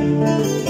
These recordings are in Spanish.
Música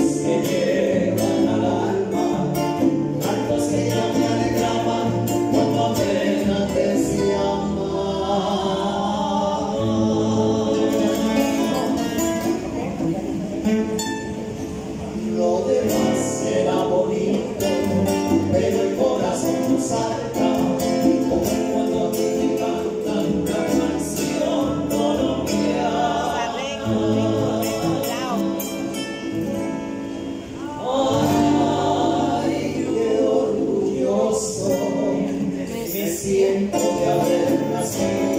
siento de haber nacido.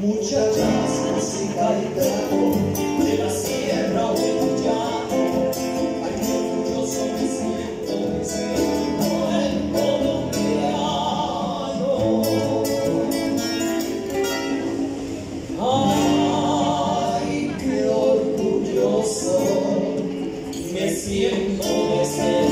Muchachas, música y trago de la sierra o de Puyá. Ay, qué orgulloso me siento de ser buen colombiano. Ay, qué orgulloso me siento de ser